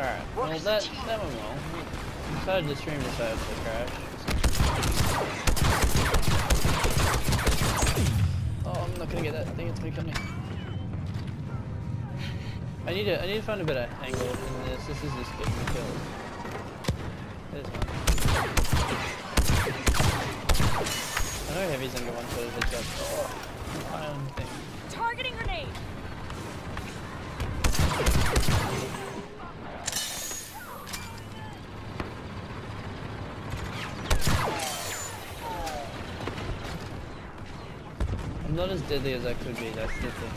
Alright, well that, that went well. Decided to stream decided to crash. Oh, I'm not gonna get that thing, it's gonna kill me. I need to, I need to find a better angle in this. This is just getting killed. It is fine. I know heavy's under one foot of headshots. Oh, iron thing. Targeting grenade. I'm not as deadly as I could be, that's the thing.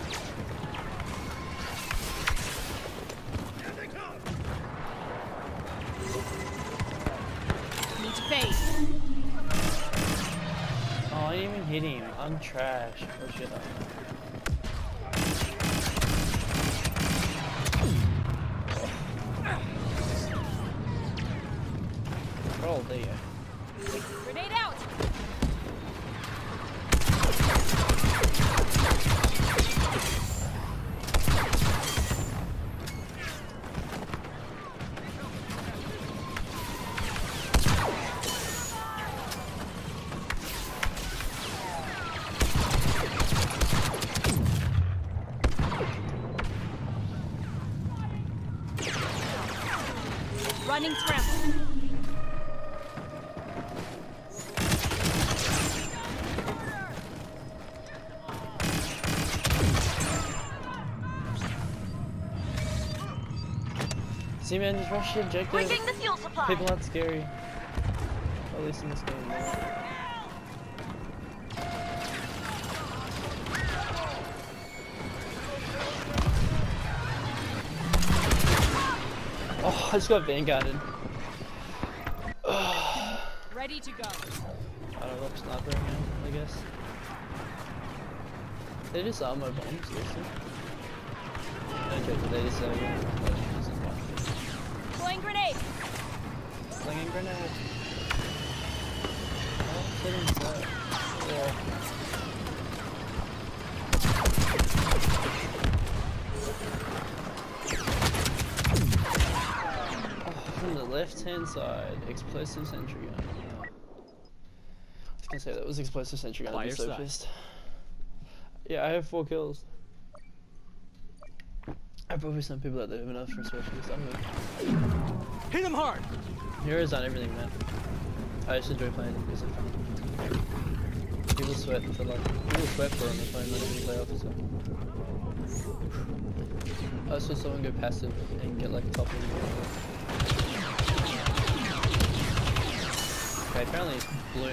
Need to fade. Oh, I didn't even hit him. I'm trash. Oh shit. Oh, See man, just rush the objective. Bringing the fuel supply. People aren't scary. At least in this game. Oh, I just got vanguarded. Ready to go. I don't know, if sniper again, I guess. They just armor bombs. No joke, they just uh, the left hand side, explosive sentry gun. I was gonna say that was explosive sentry gun. I'd be so side. pissed. Yeah, I have four kills. I probably some people out there have enough for specialists. I'm good. Hit him hard! Heroes on everything, man. I just enjoy playing it because it's fun. People sweat for like people sweat for on the phone when they play officer. I saw someone go passive and get like top in. Okay, apparently it's Bloom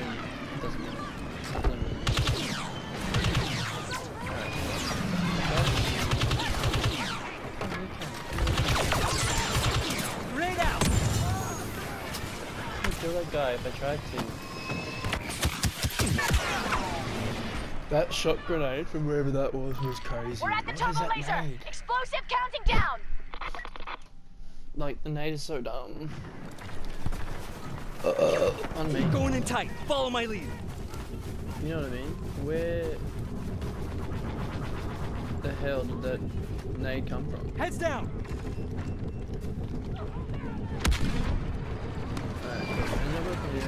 It doesn't mean it. Bloom. Grenade out! I'd kill that guy if I tried to. That shot grenade from wherever that was was crazy. We're at the What turbo is that laser. nade? Explosive counting down. Like the nade is so dumb. Uh, on me. Going in tight. Follow my lead. You know what I mean? Where the hell did that nade come from? Heads down! Alright, I never can do it.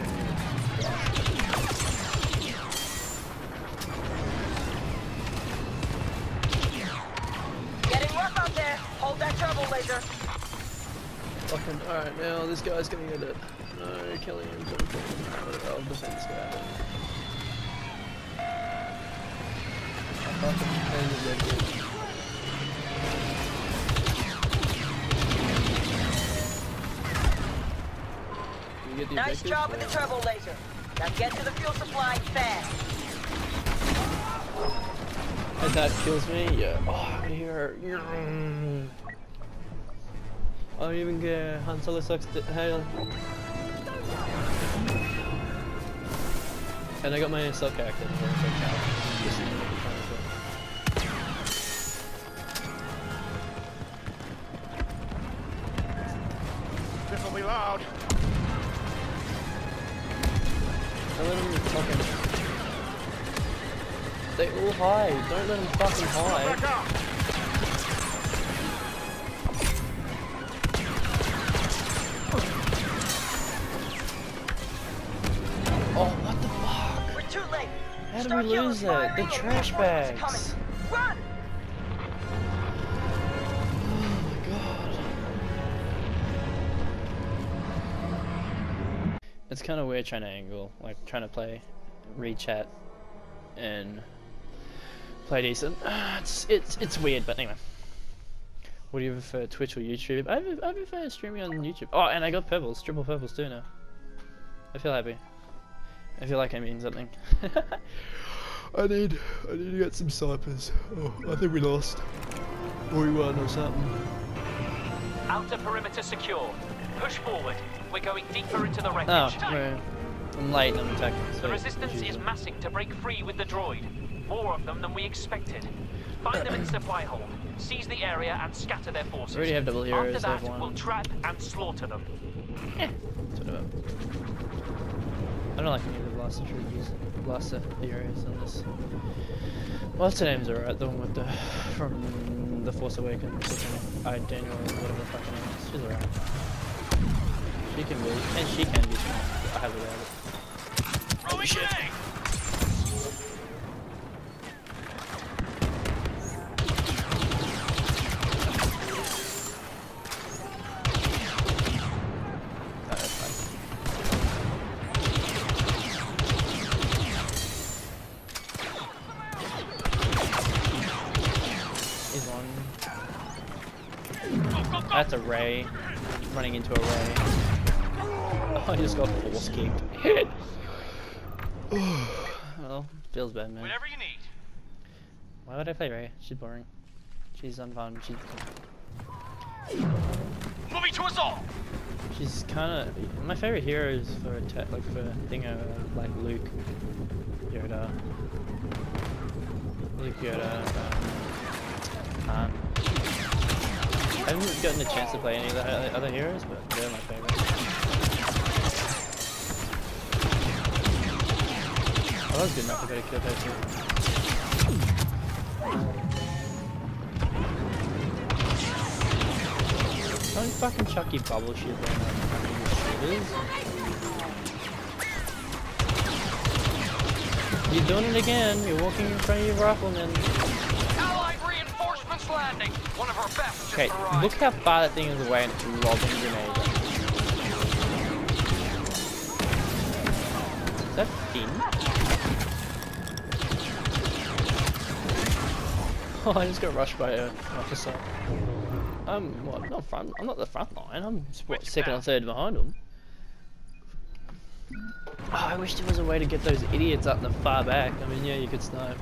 Getting rough out there. Hold that turbo laser. Fucking alright now this guy's gonna get it. No, killing him. I'll defend this guy. I fucking end the red bull. You get Nice job with the turbo laser. Now get to the fuel supply fast. If that kills me, yeah. Oh, I can hear her. Yeah. I don't even care. Han Solo sucks to hell. And I got my sub character. so it's like, just, you know, kind of cool. This'll be loud. Don't let them fucking. They all hide. Don't let them fucking hide. Did we lose it? The trash bags. Run! It's kind of weird trying to angle, like trying to play rechat and play decent. It's it's it's weird, but anyway. What do you prefer, Twitch or YouTube? I, I prefer streaming on YouTube. Oh, and I got purples, triple purples too now. I feel happy. I feel like I mean something. I need, I need to get some snipers. Oh, I think we lost. Or we won or something. Outer perimeter secure. Push forward. We're going deeper into the Oh, wreckage. right. I'm late and I'm attacking. The resistance it's is usual. massing to break free with the droid. More of them than we expected. Find them in supply hold. Seize the area and scatter their forces. We already have double heroes, After that, we'll trap and slaughter them. Eh. Whatever. I don't like any of the blaster troopers, blaster heroes on this. What's her name's alright, the one with the from the Force Awakens. I Daniel, whatever the fucking name is. She's alright. She can be, and she can be strong. I have it out. Throwing grenade! Oh, that's fine. He's one. That's a Rey. Running into a Rey. Oh, I just got force kicked. well, feels bad, man. Whatever you need. Why would I play Rey? She's boring. She's unfun. She's Moving to us all! she's kind of my favorite heroes for attack, like for Dingo, like Luke, Yoda, Luke Yoda. Um, Han. I haven't gotten a chance to play any of the other- heroes, but they're my favorite. I oh, was good enough to go to kill her too. Don't fucking chuck your bubble shit there, shooters. You're doing it again. You're walking in front of your rifleman. Landing. One of our best Okay, look how far that thing is away and it's lobbing grenades. Is that Finn? Oh, I just got rushed by an officer. I'm what? Not front. I'm not the front line. I'm what, second or third behind them. Oh, I wish there was a way to get those idiots up in the far back. I mean, yeah, you could snipe.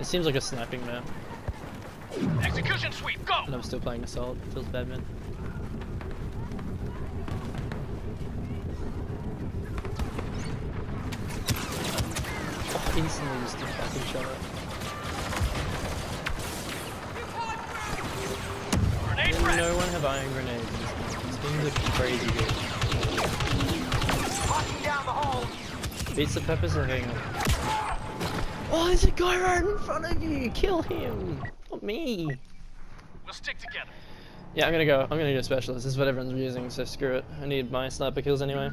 It seems like a sniping map, Execution sweep, go! and I'm still playing assault. Feels bad, man. Oh, instantly just a fucking shot up. Grenade no one have iron grenades. These things are crazy good. Locking down the hole. Beats the purpose of having. Oh, there's a guy right in front of you. Kill him, not me. We'll stick together. Yeah, I'm gonna go. I'm gonna go specialist. This is what everyone's using, so screw it. I need my sniper kills anyway.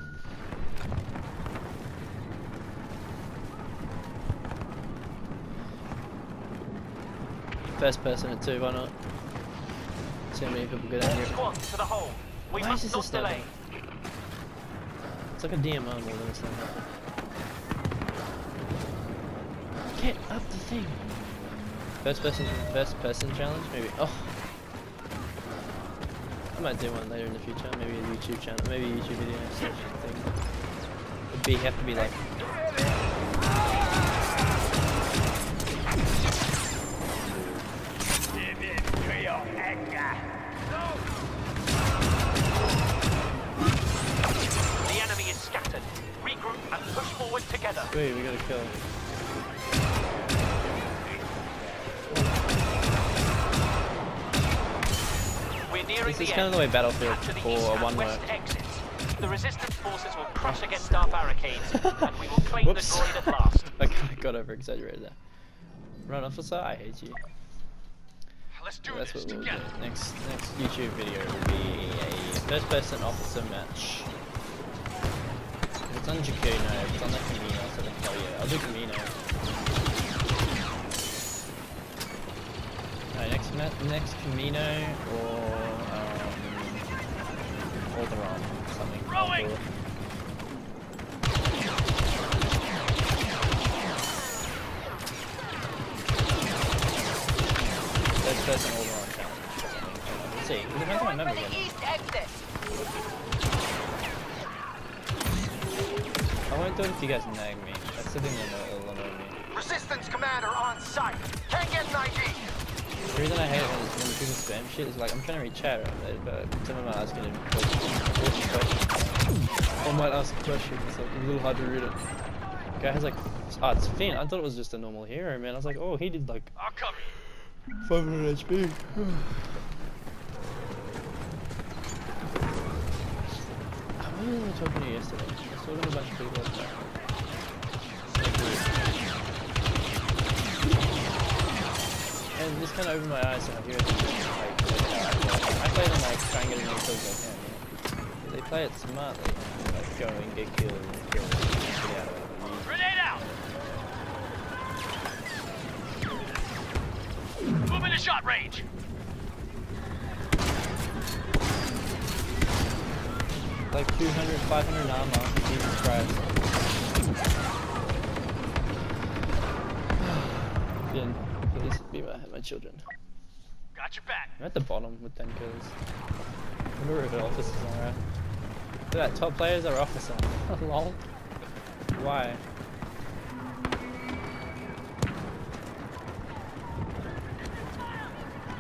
First person at two, why not? See how many people get out here. squads to the hole. We Why is must this not a delay. It's like a DMR more than a sniper. Get up the thing. First person, first person challenge, maybe. Oh, I might do one later in the future. Maybe a YouTube channel, maybe a YouTube video search thing. It'd be have to be like. The enemy is scattered. Regroup and push forward together. Wait, we gotta kill. We're This is kind of the way Battlefield to 4 or 1 west worked. The resistance forces will crush against our barricades, and we will claim the droid at last. I kinda got over exaggerated there. Run officer, I hate you. Let's do That's this what we'll together. do. Next next YouTube video will be a first person officer match. If it's on Jakku, no. If it's on the Kamino, tell you. I'll do Kamino. Alright, next next Kamino or um, Alderaan, something. Rowing! do it. Let's first an Alderaan challenge or. Let's see. It depends on my Going numbers. the east exit. I won't do it if you guys nag me. That's the thing that will annoy me. Resistance commander on site. Can't get an ID. The reason I hate it when, when people spam shit is like I'm trying to read chat right, but someone might ask an important question. Or might ask a question, it's like a little hard to read it. Guy has like, oh, it's Finn. I thought it was just a normal hero, man. I was like, oh, he did like I'll cover you. 500 HP. I was talking to you yesterday. I saw them a bunch of people like that. So weird. And this kind of opened my eyes to how heroes are like, I play. I them like try and get as many kills as I can. You know? They play it smartly, like go and get killed and kill and get out of it. Grenade out! Move into shot range. Like 200, 500 armor, Jesus Christ. Finn, please be my, my children. Got your back. I'm at the bottom with 10 kills. I wonder if the officers alright. Look at that, top players are officer. Lol. Why?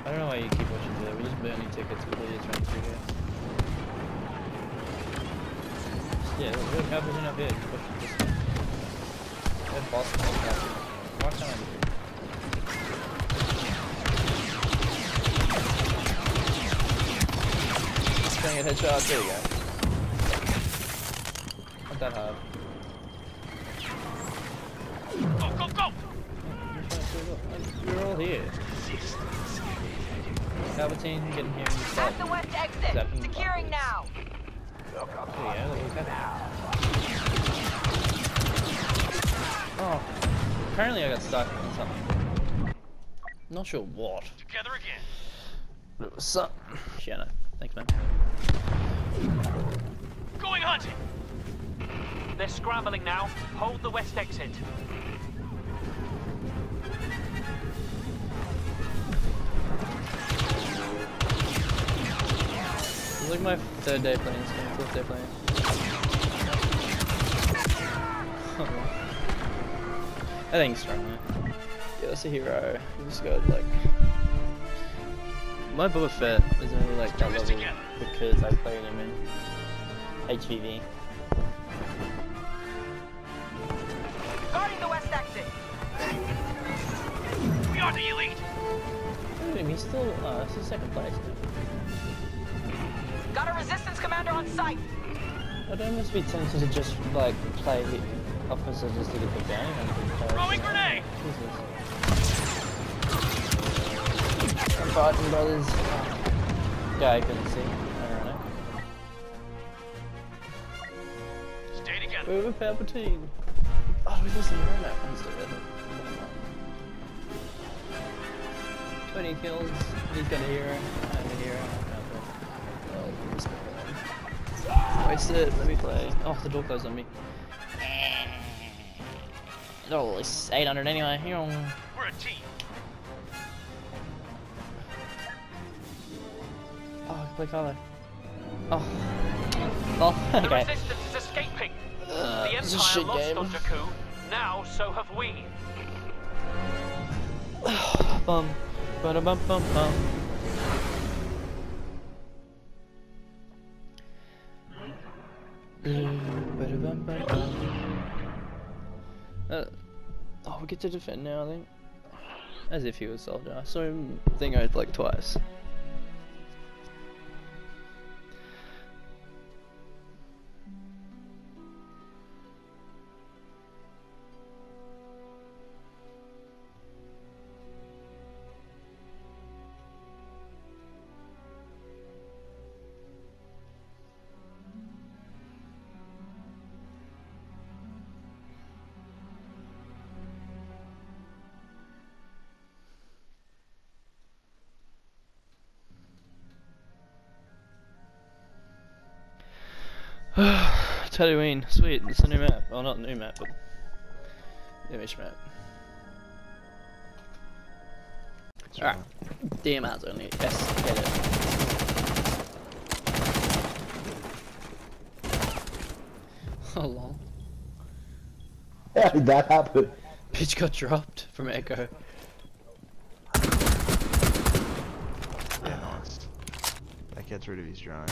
I don't know why you keep watching that. We're just burning tickets with all your trying to figure. Yeah, look, look how we're up here. Just watching this. That boss. Why can't I do it? Dang it, headshot. There you go. Not that hard. Go, go, go! You're all here. Palpatine, get in here and just At the west exit. Zapping Securing buttons. now. There you go, look at that. Oh, apparently I got stuck on something. Not sure what. Together again. But it was something. Shiana, thanks man. Going hunting. They're scrambling now. Hold the west exit. It's like my third day playing this game, fourth day playing. I think strong man. Yeah, that's a hero. He just got like my Boba Fett is only like that do this level together. because I played him in HVV. Guarding the west exit. We are the elite. Look at him, he's still uh, this is second place now. Got a resistance commander on site. I'd almost be tempted to just like play the officer just to get the bounty hunter. Throwing grenade. Jesus. I'm fighting brothers. Guy I couldn't see. Ironic. Stay together. Where with Palpatine? Oh, we listen to that. He's still 20 kills. He's got a hero. I have a hero. Oh, just go on. Waste it. Let me play. Oh, the door closed on me. Oh, it's 800 anyway. We're a team. Oh, I can play Oh. Well, The okay. resistance is escaping. Uh, the a Empire shit lost game. on Jakku. Now, so have we. bum, ba bum bum bum. Uh, oh, we get to defend now, I think. As if he was soldier. I saw him think I'd like twice. Tatooine, sweet. It's a new map. Well, not a new map, but image map. Alright. DMR's only. Yes, get it. Oh lol. How did that happen? Pitch got dropped from Echo. Yeah, nice. That gets rid of his drone.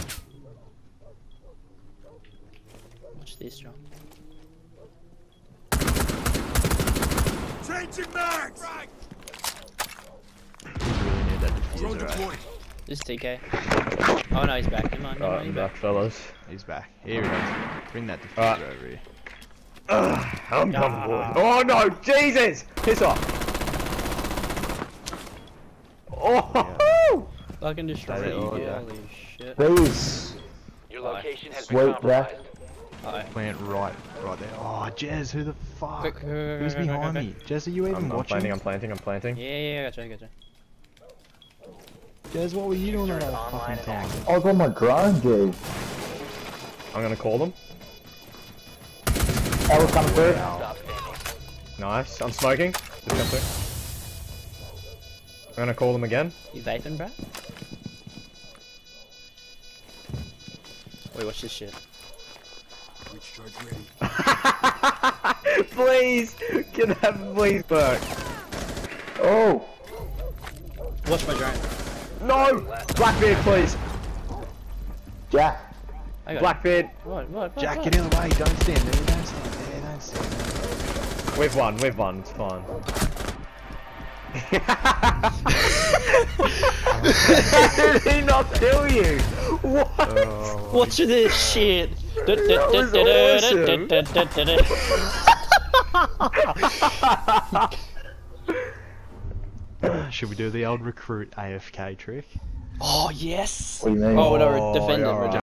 Watch this, John. Really need that diffuser. This TK. Oh no, he's back. Never mind, never Alright, mind, I'm he's back, back. fellas. He's back. Here he is. Bring that diffuser Alright. over here. Ah, I'm comfortable. Ah. Oh no, Jesus! Piss off! Oh! Fucking destroy Stay you. there, yeah. Holy shit. Please. Your location has Sweet, been yeah. Compromised. Alright. Plant right, right there. Oh, Jez, who the fuck? Quick, quick, quick, Who's quick, quick, behind quick, me? Jez, are you even I'm, I'm planting, I'm planting, I'm planting. Yeah, yeah, gotcha, gotcha. Jez, what were you doing all that fucking and time? I was on my drone, dude. I'm gonna call them. That was coming through. Stop. Nice. I'm smoking. Just come through. I'm gonna call them again. You vaping, bro? Wait, watch this shit. please! Can that please work? Oh. Watch my drone. No! Blackbeard, please! Jack. Blackbeard! What, what, what? Jack, what? get in the way. Don't stand there. Don't stand there. Don't stand there. We've won, we've won, it's fine. Did he not kill you? What? Oh, Watch this shit. Should we do the old recruit AFK trick? Oh yes. What do you mean? Oh, no, Oh, defend yeah, him. alright.